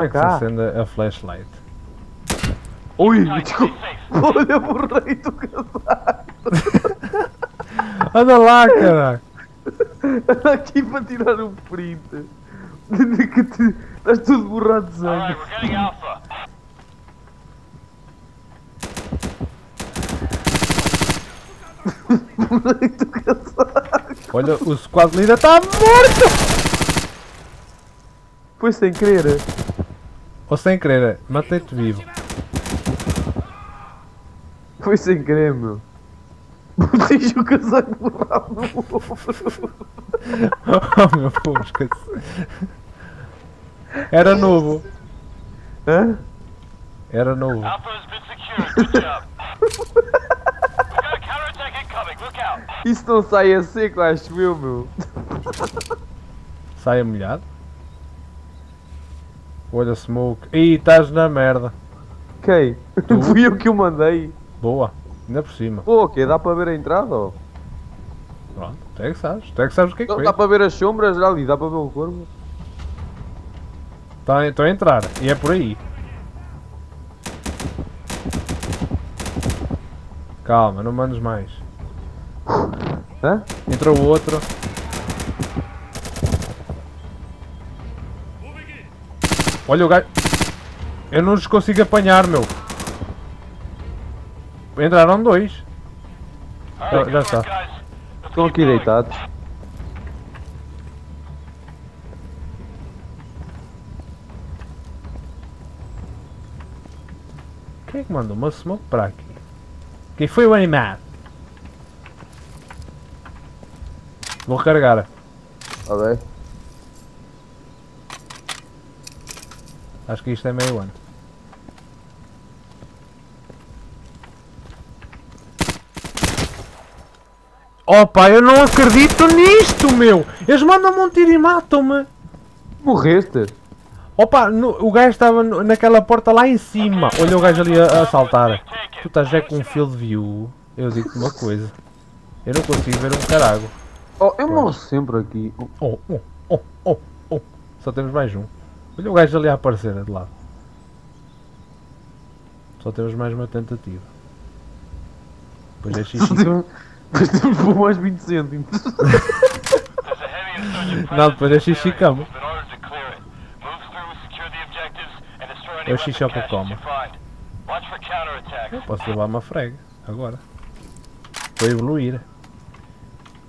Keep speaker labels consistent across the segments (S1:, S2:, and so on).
S1: Como é que se
S2: cá.
S1: acende a flashlight?
S2: Ui. Olha, borrei do casaco.
S1: Anda lá, caralho!
S2: Anda aqui para tirar um print. De que te- Estás tudo borrado de sangue.
S3: Alright, we're getting Alpha.
S2: Borrei do casaco.
S1: Olha, o squad leader está morto!
S2: Foi sem querer.
S1: Ou sem querer, matei-te vivo.
S2: Foi sem querer, meu. Tens o casaco borrado no ombro.
S1: Oh meu pô, esqueci. Era novo.
S2: Hã?
S1: Era novo.
S3: Alpha has been secured. Good job. We've got a counterattack incoming. Look out.
S2: Isso não sai a seco, acho eu, meu.
S1: Saia molhado. Olha, smoke. Ih, estás na merda.
S2: Quem?
S1: Tu?
S2: Fui eu que o mandei.
S1: Boa. Ainda por cima.
S2: Pô, o quê? Dá para ver a entrada? Ou?
S1: Pronto, tu é que sabes. Tu é que sabes o que é que foi.
S2: Dá para ver as sombras ali, dá para ver o corpo.
S1: Estou a entrar. E é por aí. Calma, não mandes mais.
S2: Hã?
S1: Entrou o outro. Olha o gajo. Eu não os consigo apanhar, meu. Entraram dois. Já- já está.
S2: Estão aqui deitados.
S1: Quem é que mandou uma smoke para aqui? Quem foi o animado? Vou recarregar.
S2: Ok.
S1: Acho que isto é meio ano. Opa, eu não acredito nisto, meu! Eles mandam-me um tiro e matam-me!
S2: Morreste?
S1: Opa, no- o gajo estava naquela porta lá em cima. Olha o gajo ali a, a saltar. Tu estás já com um field view. Eu digo-te uma coisa. Eu não consigo ver um carago.
S2: Oh, eu morro sempre aqui.
S1: Oh, oh, oh, oh, oh. Só temos mais um. Olha o gajo ali a aparecer de lado. Só temos mais uma tentativa. Pois é xixi.
S2: Mas temos por mais 20 cêntimos.
S1: Não, depois é xixi cama. É o xixi ao coma. Eu posso levar uma frega. Agora. Vou evoluir.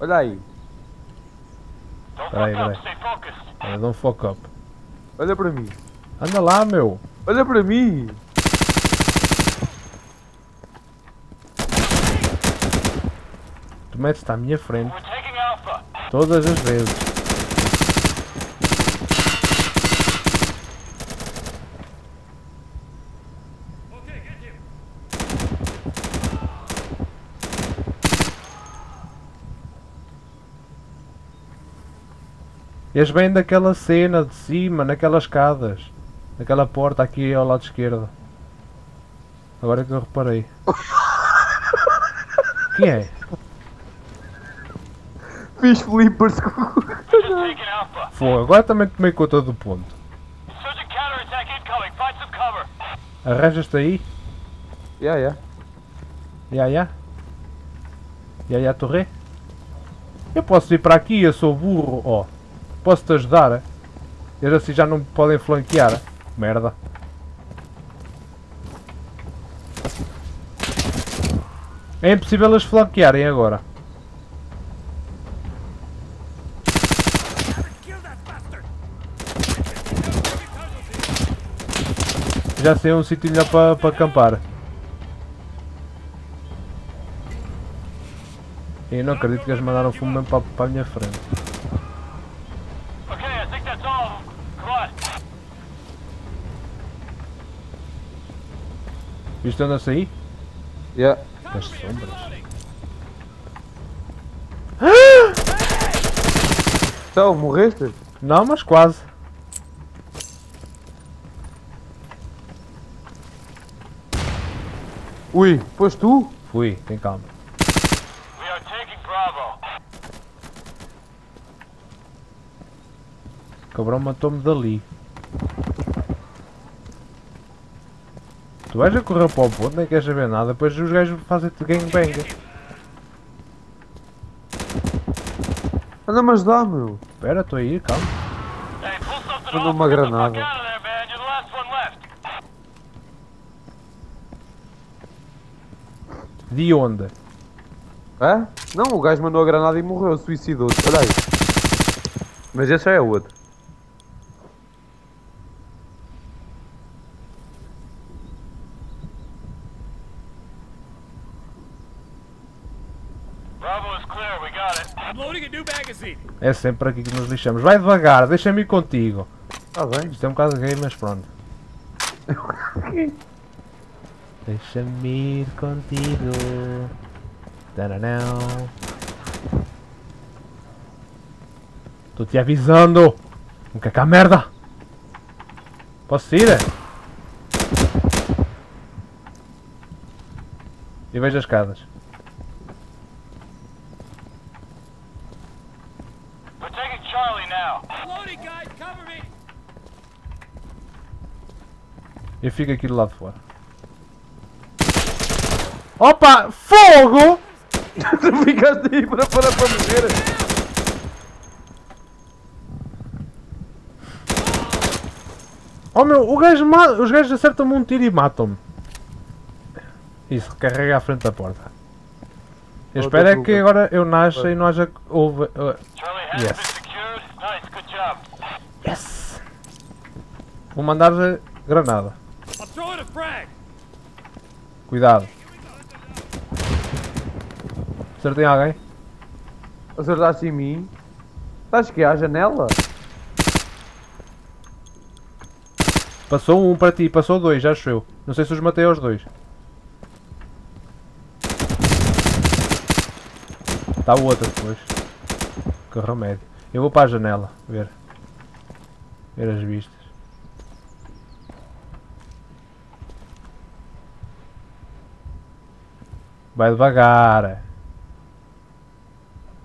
S2: Olha aí.
S3: Don't
S1: Peraí,
S3: fuck
S1: peraí. um foco up.
S2: Olha para mim.
S1: Anda lá, meu.
S2: Olha para mim.
S1: Tu metes-te à minha frente
S3: We're taking Alpha.
S1: todas as vezes. Eles vêm daquela cena de cima, naquelas escadas. Naquela porta aqui ao lado esquerdo. Agora é que eu reparei. Quem é?
S2: Fiz flippers com.
S1: Foi, agora também tomei conta do ponto. Arranjas-te aí?
S2: Yeah, yeah.
S1: Ya, ya. Ya, ya, torre. Eu posso ir para aqui, eu sou burro, ó. Posso-te ajudar? Eles assim já não me podem flanquear. Merda. É impossível eles flanquearem agora. Já sei um sítio melhor para pa acampar. Eu não acredito que eles mandaram fumo mesmo para, para a minha frente. Viste onde eu saí?
S2: Yeah.
S1: Das sombras.
S2: Então, morreste?
S1: Não, mas quase.
S2: Ui, foste tu?
S1: Fui, tem calma.
S3: We are taking Bravo.
S1: O cabrão matou-me dali. Tu vais a correr para o ponto, nem queres saber nada, depois os gajos fazem-te gangbang.
S2: Anda-me ajudar, meu.
S1: Espera, estou aí, calma.
S3: Off
S2: uma granada.
S1: De onde?
S2: É? Não, o gajo mandou a granada e morreu, suicidou-se. Olha aí. Mas esse é outro.
S1: É sempre aqui que nos lixamos. Vai devagar, deixa-me ir contigo.
S2: Está bem.
S1: Isto é um bocado gay, mas pronto. Deixa-me ir contigo. Taranão. Estou te avisando. Nunca cá merda. Posso ir? E vejo as escadas. Eu fico aqui do lado de fora. Opa! Fogo!
S2: tu ficaste aí para para para morrer.
S1: Oh meu, o gajo ma- os gajos acertam-me um tiro e matam-me. Isso, carrega à frente da porta. Eu
S2: Outra
S1: espero é que agora eu nasça e não haja. Houve, uh, Yes. yes! Vou mandar a granada. Cuidado. Acertei alguém?
S2: Acertaste em mim. Estás que à janela?
S1: Passou um para ti, passou dois, já acho eu. Não sei se os matei aos dois. Está o outro depois. Que remédio. Eu vou para a janela, ver. Ver as vistas. Vai devagar.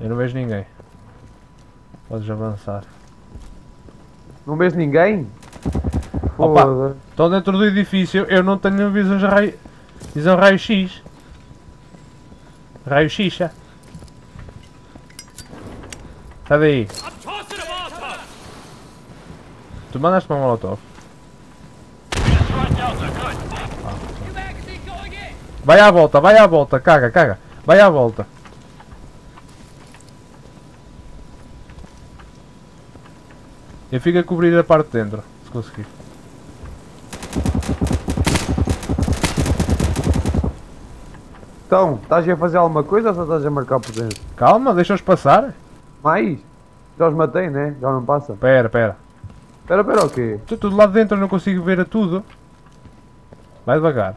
S1: Eu não vejo ninguém. Podes avançar.
S2: Não vês ninguém?
S1: Opa. Estão dentro do edifício, eu não tenho visões raio... visão raio-x. Raio-xixa. Sai daí.
S4: I'm tossing a Molotov.
S1: Tu mandaste uma molotov. Vai à volta, vai à volta, caga, caga. Vai à volta. Eu fico a cobrir a parte de dentro, se conseguir.
S2: Então, estás a fazer alguma coisa ou só estás a marcar por dentro?
S1: Calma, deixa-os passar.
S2: Mais? Já os matei, né? Já não passa.
S1: Pera, pera.
S2: Espera, espera o quê?
S1: Estou tudo lá dentro, eu não consigo ver a tudo. Vai devagar.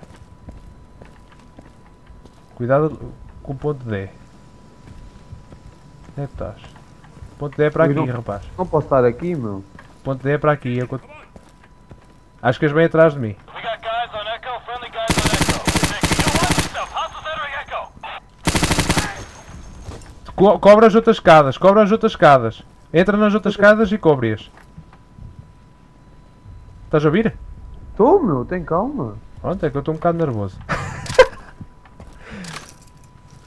S1: Cuidado com o ponto D. Onde é que estás? O ponto D é para
S2: Eu
S1: aqui,
S2: não-
S1: rapaz.
S2: Não posso estar aqui, meu.
S1: O ponto D é para aqui. eu cont- Acho que és bem atrás de mim. Co cobra as outras escadas, cobra as outras escadas. Entra nas outras escadas e cobre-as. Estás a ouvir?
S2: Estou, meu, tem calma.
S1: Pronto, é que eu estou um bocado nervoso.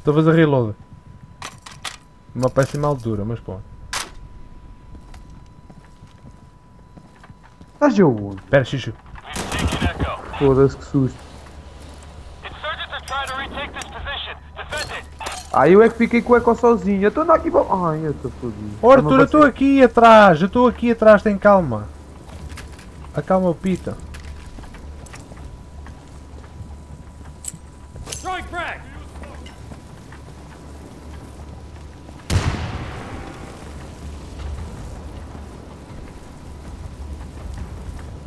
S1: Estou a fazer reload. Uma péssima altura, mas pronto.
S2: Estás eu onde?
S3: Taken Echo.
S2: Foda-se que susto.
S3: It.
S2: Ah, eu é que fiquei com o eco sozinho. Eu estou aqui para. Ai, eu estou fodido.
S1: Arthur,
S2: Não
S1: eu estou aqui atrás, eu estou aqui atrás, tem calma. Acalma o pita.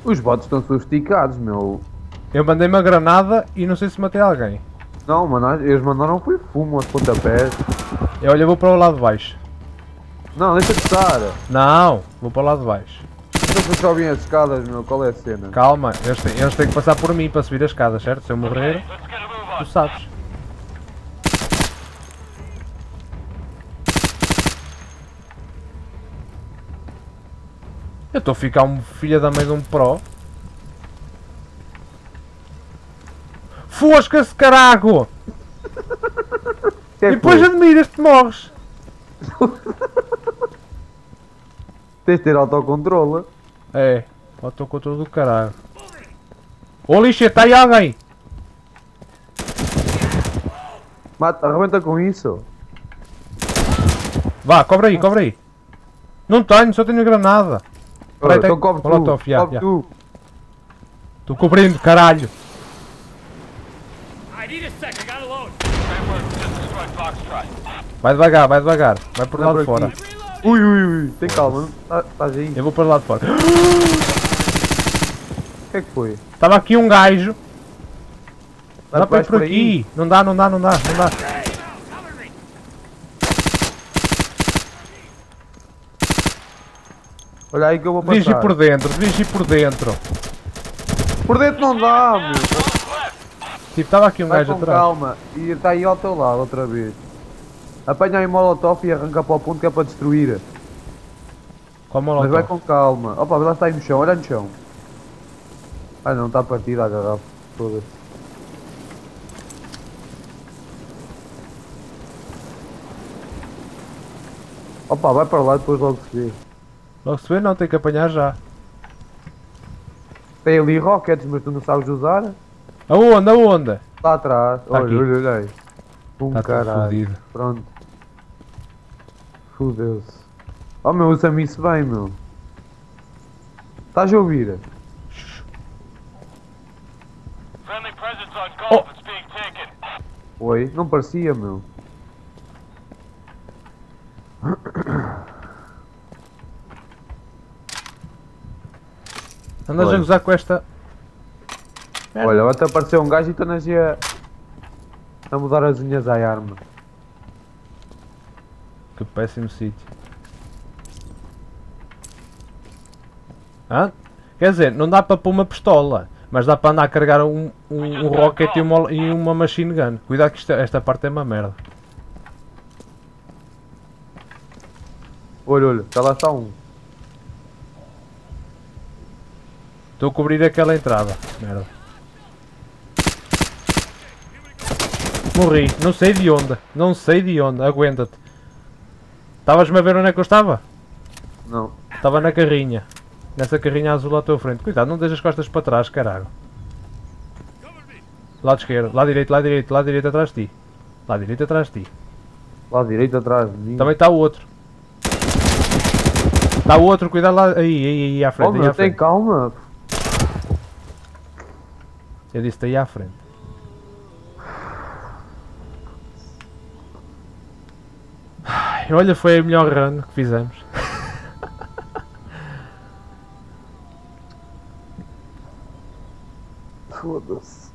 S2: Os bots estão sofisticados, meu.
S1: Eu mandei uma granada e não sei se matei alguém.
S2: Não, mano, eles mandaram foi fumo aos pontapés.
S1: Eu, olha, vou para o lado de baixo.
S2: Não, deixa de estar.
S1: Não, vou para o lado de baixo.
S2: Então vocês sobem as escadas, meu. Qual é a cena?
S1: Calma, eles têm, eles têm que passar por mim para subir as escadas, certo? Se eu morrer,
S3: a
S1: tu sabes. Eu estou a ficar um filho da mãe de um pro. Fosca-se, carago!
S2: É
S1: E depois
S2: foi?
S1: admiras-te, morres.
S2: Tens de ter autocontrole.
S1: É, autocontrole do caralho. Ô lixa, está aí alguém!
S2: Mata, arrebenta com isso.
S1: Vá, cobre aí, cobre aí. Não tenho, só tenho granada.
S2: Então cobre tu.
S1: Molotov, já, já. Estou cobrindo, caralho. Vai devagar, vai devagar. Vai por lá de
S2: por
S1: fora.
S2: Ui, ui, ui. Tem calma. Tá- aí.
S1: Eu vou para lá de fora.
S2: O que é que foi?
S1: Estava aqui um gajo. Dá para ir por aqui. Não dá, não dá, não dá, não dá.
S2: Olha aí que eu vou passar.
S1: por dentro, devias ir por dentro.
S2: Por dentro não dá, meu.
S1: Tipo, estava aqui um
S2: Vai
S1: gajo
S2: com
S1: atrás.
S2: calma. E está aí ao teu lado outra vez. Apanha aí molotov e arranca para o ponto que é para destruir.
S1: A
S2: Mas vai com calma. Opa, lá está aí no chão. Olha no chão. Ah não, está partida a garrafa. Foda-se. Opa, vai para lá depois logo se vê.
S1: Logo se vê, não, tem que apanhar já.
S2: Tem ali rockets, mas tu não sabes usar?
S1: Aonde, aonde?
S2: Lá atrás.
S1: Tá
S2: olha, olha, olha aí. Um
S1: tudo
S2: caralho.
S1: fodido.
S2: Pronto. Fudeu-se. Oh meu, usa-me isso bem, meu. Estás a ouvir?
S3: Taken.
S2: Oi? Não parecia, meu.
S1: Andas a
S2: Olha.
S1: gozar com esta. Merda.
S2: Olha, até apareceu um gajo e tu aí a... a mudar as unhas à arma.
S1: Que péssimo sítio. Hã? Quer dizer, não dá para pôr uma pistola, mas dá para andar a carregar um, um, um rocket e uma, e uma machine gun. Cuidado que isto- esta parte é uma merda.
S2: Olha, olha, já lá está um.
S1: Estou a cobrir aquela entrada. Merda. Morri. Não sei de onde. Não sei de onde. Aguenta-te. Estavas-me a ver onde é que eu estava?
S2: Não.
S1: Estava na carrinha. Nessa carrinha azul à tua frente. Cuidado, não deixes as costas para trás, caralho. Lado esquerdo, lado direito, lado direito, lado direito atrás de ti. Lado direito atrás de ti.
S2: Lá direito atrás de mim.
S1: Também está o outro. Está o outro, cuidado lá. Aí, aí, aí à
S2: Oh
S1: frente. aí
S2: meu,
S1: à
S2: tem
S1: frente.
S2: calma.
S1: Eu disse aí à frente. Ai, Olha, foi a melhor run que fizemos.
S2: Foda-se.